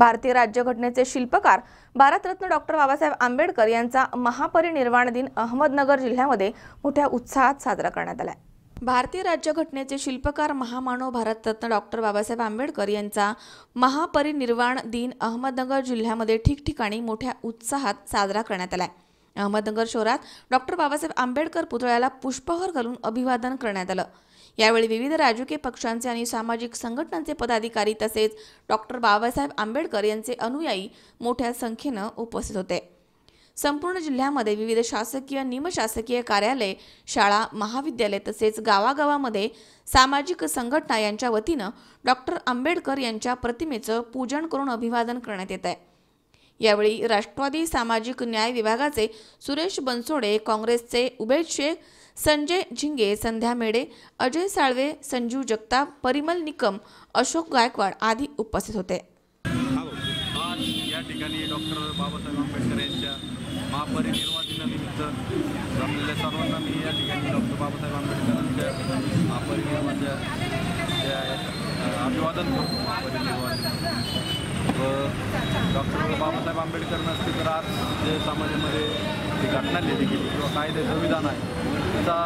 भारतीय राज्यघटनेचे शिल्पकार भारतरत्न डॉक्टर बाबासाहेब आंबेडकर यांचा महापरिनिर्वाण दिन अहमदनगर जिल्ह्यामध्ये मोठ्या उत्साहात साजरा करण्यात आला भारतीय राज्यघटनेचे शिल्पकार महामानव भारतरत्न डॉक्टर बाबासाहेब आंबेडकर यांचा महापरिनिर्वाण दिन अहमदनगर जिल्ह्यामध्ये ठिकठिकाणी मोठ्या उत्साहात साजरा करण्यात आला आहे अहमदनगर शहरात डॉक्टर बाबासाहेब आंबेडकर पुतळ्याला पुष्पहार घालून अभिवादन करण्यात आलं. यावेळी विविध राजकीय पक्षांचे आणि सामाजिक संघटनांचे पदाधिकारी तसेच डॉक्टर बाबासाहेब आंबेडकर यांचे अनुयायी मोठ्या संख्येनं उपस्थित होते. संपूर्ण जिल्ह्यामध्ये विविध शासकीय निमशासकीय कार्यालय शाळा महाविद्यालय तसेच गावागावामध्ये सामाजिक संघटना यांच्या वतीनं डॉक्टर आंबेडकर यांच्या प्रतिमेचं पूजन करून अभिवादन करण्यात येत आहे यावेळी राष्ट्रवादी सामाजिक न्याय विभागाचे सुरेश बनसोडे काँग्रेसचे उबेद शेख संजय झिंगे संध्या मेडे अजय साळवे संजीव जगताप परिमल निकम अशोक गायकवाड आदी उपस्थित होते. आज या ठिकाणी डॉक्टर बाबासाहेब आंबेडकर यांच्या महापरिनिर्वाण दिनानिमित्त जमलेल्या सर्वांना मी या ठिकाणी डॉक्टर बाबासाहेब आंबेडकरांच्या महापरिनिर्वाणाच्या अभिवादन करतो. महापरिनिर्वाण दिनानिमित्त. व डॉक्टर बाबासाहेब आंबेडकर नसते तर आज जे समाजामध्ये जी घटना लिहिली गेली किंवा कायदे संविधान आहे त्याचा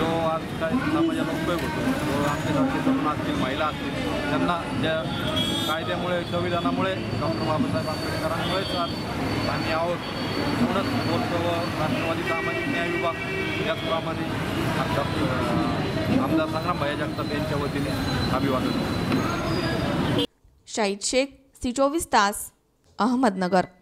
जो आज काय समाजाला उपयोग होतो आमचे आमच्यासारखे तरुण असतील महिला असतील त्यांना ज्या कायद्यामुळे संविधानामुळे डॉक्टर बाबासाहेब आंबेडकरांमुळेच आज आम्ही आहोत. म्हणूनच बोलतो व राष्ट्रवादी सामाजिक न्याय विभाग त्याचप्रमाणे आमदार संग्राम जगताप यांच्या वतीने अभिवादन शाहिद शेख सी चोवीस तास. अहमदनगर.